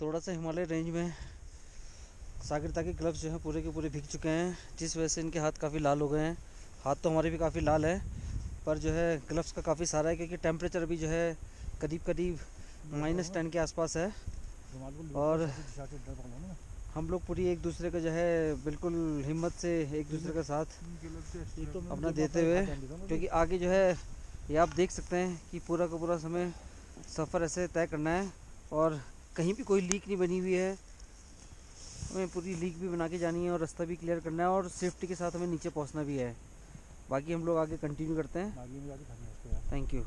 थोड़ा सा हिमालय रेंज में सागरता के ग्लव्स जो हैं पूरे के पूरे भीग चुके हैं, जिस वजह से इनके हाथ काफ़ी लाल हो गए हैं। हाथ तो हमारे भी काफ़ी लाल है, पर जो है ग्लव्स का काफ़ी सारा है क्योंकि टेम्परेचर अभी जो है करीब करीब माइनस टेन के आसपास है। और हम लोग पूरी एक दूसरे का जो है बिल्कुल हिम्मत से एक दूसरे का साथ अपना देते हुए, क्योंकि आगे जो है, ये आप देख सकते हैं कि पूरा का पूरा समय सफ़र ऐसे तय करना है। और कहीं भी कोई लीक नहीं बनी हुई है। हमें पूरी लीक भी बना के जानी है और रास्ता भी क्लियर करना है और सेफ्टी के साथ हमें नीचे पहुँचना भी है। बाकी हम लोग आगे कंटिन्यू करते हैं। Thank you